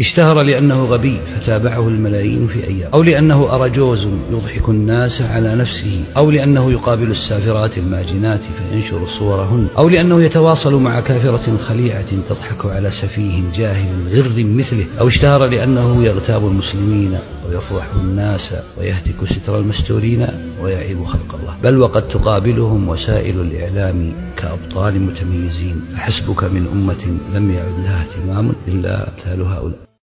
اشتهر لأنه غبي فتابعه الملايين في أيام. أو لأنه أرجوز يضحك الناس على نفسه. أو لأنه يقابل السافرات الماجنات فينشر صورهن. أو لأنه يتواصل مع كافرة خليعة تضحك على سفيه جاهل غر مثله. أو اشتهر لأنه يغتاب المسلمين ويفضح الناس ويهتك ستر المستورين ويعيب خلق الله. بل وقد تقابلهم وسائل الإعلام كأبطال متميزين. أحسبك من أمة لم يعد لها اهتمام إلا أمثال هؤلاء.